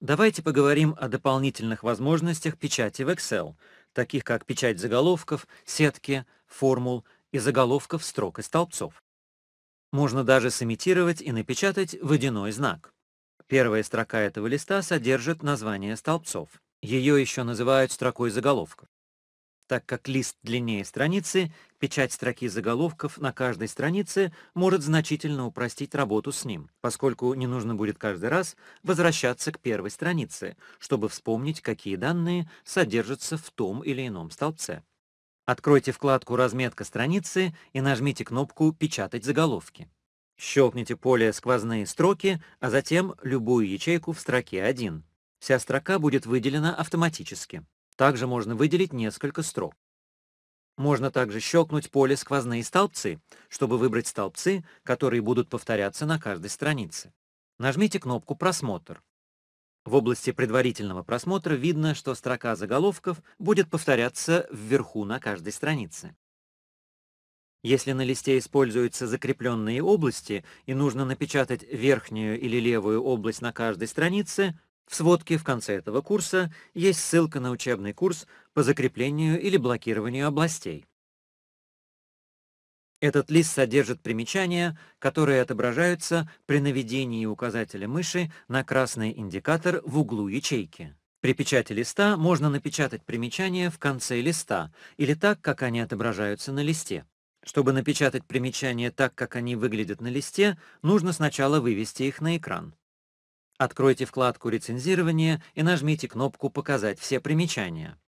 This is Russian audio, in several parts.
Давайте поговорим о дополнительных возможностях печати в Excel, таких как печать заголовков, сетки, формул и заголовков строк и столбцов. Можно даже сымитировать и напечатать водяной знак. Первая строка этого листа содержит название столбцов. Ее еще называют строкой заголовков. Так как лист длиннее страницы, печать строки заголовков на каждой странице может значительно упростить работу с ним, поскольку не нужно будет каждый раз возвращаться к первой странице, чтобы вспомнить, какие данные содержатся в том или ином столбце. Откройте вкладку «Разметка страницы» и нажмите кнопку «Печатать заголовки». Щелкните поле «Сквозные строки», а затем любую ячейку в строке 1. Вся строка будет выделена автоматически. Также можно выделить несколько строк. Можно также щелкнуть поле «Сквозные столбцы», чтобы выбрать столбцы, которые будут повторяться на каждой странице. Нажмите кнопку «Просмотр». В области предварительного просмотра видно, что строка заголовков будет повторяться вверху на каждой странице. Если на листе используются закрепленные области и нужно напечатать верхнюю или левую область на каждой странице, в сводке в конце этого курса есть ссылка на учебный курс по закреплению или блокированию областей. Этот лист содержит примечания, которые отображаются при наведении указателя мыши на красный индикатор в углу ячейки. При печати листа можно напечатать примечания в конце листа или так, как они отображаются на листе. Чтобы напечатать примечания так, как они выглядят на листе, нужно сначала вывести их на экран. Откройте вкладку «Рецензирование» и нажмите кнопку «Показать все примечания».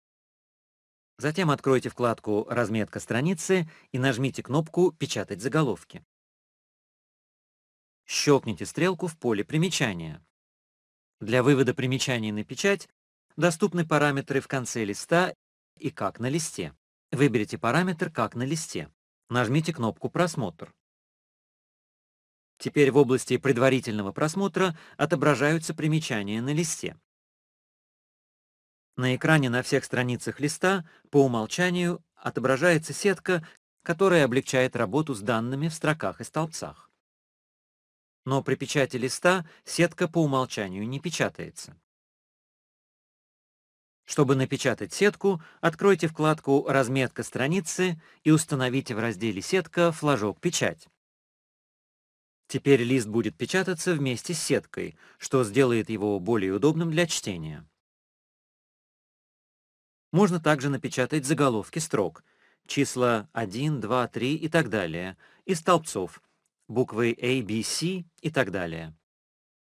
Затем откройте вкладку «Разметка страницы» и нажмите кнопку «Печатать заголовки». Щелкните стрелку в поле примечания. Для вывода примечаний на печать доступны параметры в конце листа и «Как на листе». Выберите параметр «Как на листе». Нажмите кнопку «Просмотр». Теперь в области предварительного просмотра отображаются примечания на листе. На экране на всех страницах листа по умолчанию отображается сетка, которая облегчает работу с данными в строках и столбцах. Но при печати листа сетка по умолчанию не печатается. Чтобы напечатать сетку, откройте вкладку «Разметка страницы» и установите в разделе «Сетка» флажок «Печать». Теперь лист будет печататься вместе с сеткой, что сделает его более удобным для чтения. Можно также напечатать заголовки строк, числа 1, 2, 3 и так далее, и столбцов, буквы A, B, C и так далее.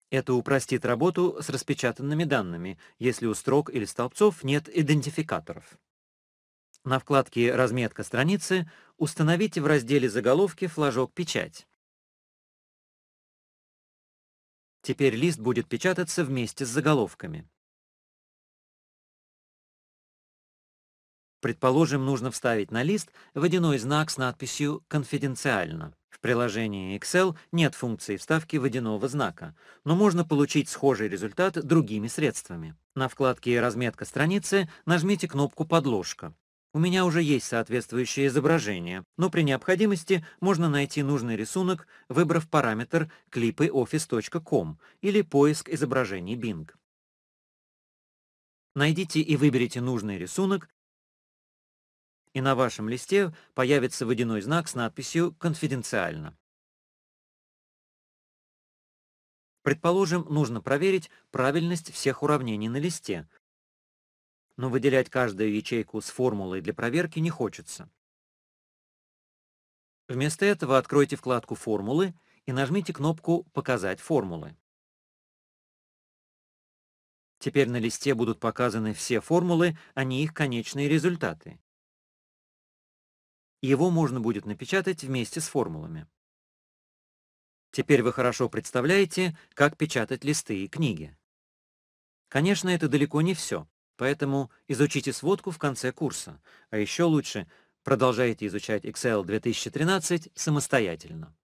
Это упростит работу с распечатанными данными, если у строк или столбцов нет идентификаторов. На вкладке «Разметка страницы» установите в разделе «Заголовки» флажок «Печать». Теперь лист будет печататься вместе с заголовками. Предположим, нужно вставить на лист водяной знак с надписью «Конфиденциально». В приложении Excel нет функции вставки водяного знака, но можно получить схожий результат другими средствами. На вкладке «Разметка страницы» нажмите кнопку «Подложка». У меня уже есть соответствующее изображение, но при необходимости можно найти нужный рисунок, выбрав параметр clipyoffice.com или поиск изображений Bing. Найдите и выберите нужный рисунок, и на вашем листе появится водяной знак с надписью «Конфиденциально». Предположим, нужно проверить правильность всех уравнений на листе, но выделять каждую ячейку с формулой для проверки не хочется. Вместо этого откройте вкладку «Формулы» и нажмите кнопку «Показать формулы». Теперь на листе будут показаны все формулы, а не их конечные результаты. Его можно будет напечатать вместе с формулами. Теперь вы хорошо представляете, как печатать листы и книги. Конечно, это далеко не все. Поэтому изучите сводку в конце курса, а еще лучше продолжайте изучать Excel 2013 самостоятельно.